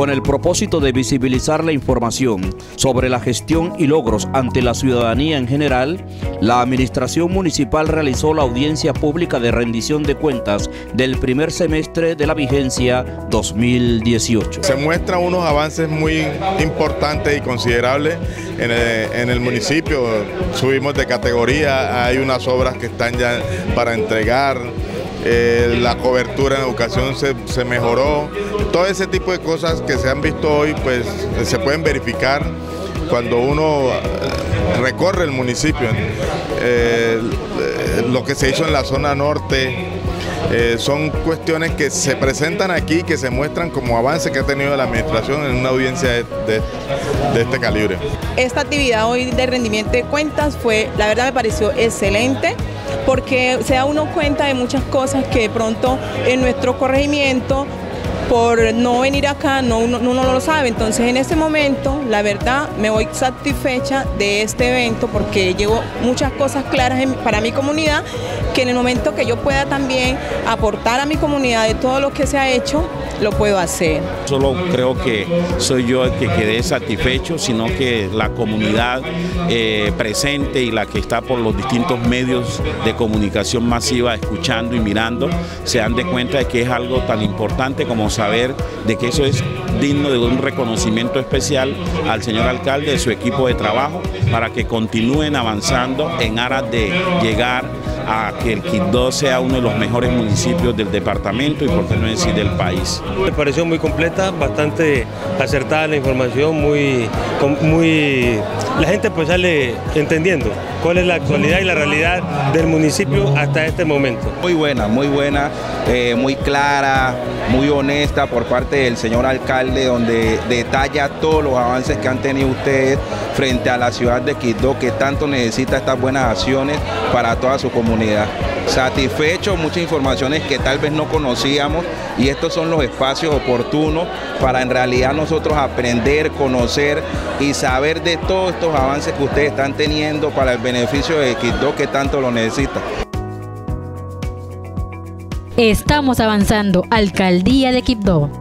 Con el propósito de visibilizar la información sobre la gestión y logros ante la ciudadanía en general, la Administración Municipal realizó la audiencia pública de rendición de cuentas del primer semestre de la vigencia 2018. Se muestran unos avances muy importantes y considerables en el, municipio. Subimos de categoría, hay unas obras que están ya para entregar, eh, la cobertura en educación se, mejoró, todo ese tipo de cosas que se han visto hoy pues se pueden verificar cuando uno eh, recorre el municipio. Eh, lo que se hizo en la zona norte, son cuestiones que se presentan aquí, que se muestran como avance que ha tenido la administración en una audiencia de, de, este calibre. Esta actividad hoy de rendimiento de cuentas fue, la verdad me pareció excelente porque se da uno cuenta de muchas cosas que de pronto en nuestro corregimiento por no venir acá, no, uno, no lo sabe. Entonces en este momento, la verdad, me voy satisfecha de este evento porque llevo muchas cosas claras para mi comunidad, que en el momento que yo pueda también aportar a mi comunidad de todo lo que se ha hecho, lo puedo hacer. Solo creo que soy yo el que quedé satisfecho, sino que la comunidad eh, presente y la que está por los distintos medios de comunicación masiva escuchando y mirando, se dan de cuenta de que es algo tan importante como saber de que eso es digno de un reconocimiento especial al señor alcalde, de su equipo de trabajo, para que continúen avanzando en aras de llegar a que el Quibdó sea uno de los mejores municipios del departamento y por qué no decir del país. Me pareció muy completa, bastante acertada la información, muy, muy la gente pues sale entendiendo cuál es la actualidad y la realidad del municipio hasta este momento. Muy buena, muy buena, eh, muy clara, muy honesta por parte del señor alcalde, donde detalla todos los avances que han tenido ustedes frente a la ciudad de Quito, que tanto necesita estas buenas acciones para toda su Satisfecho, muchas informaciones que tal vez no conocíamos y estos son los espacios oportunos para en realidad nosotros aprender, conocer y saber de todos estos avances que ustedes están teniendo para el beneficio de Quito que tanto lo necesita. Estamos avanzando, Alcaldía de Quibdó.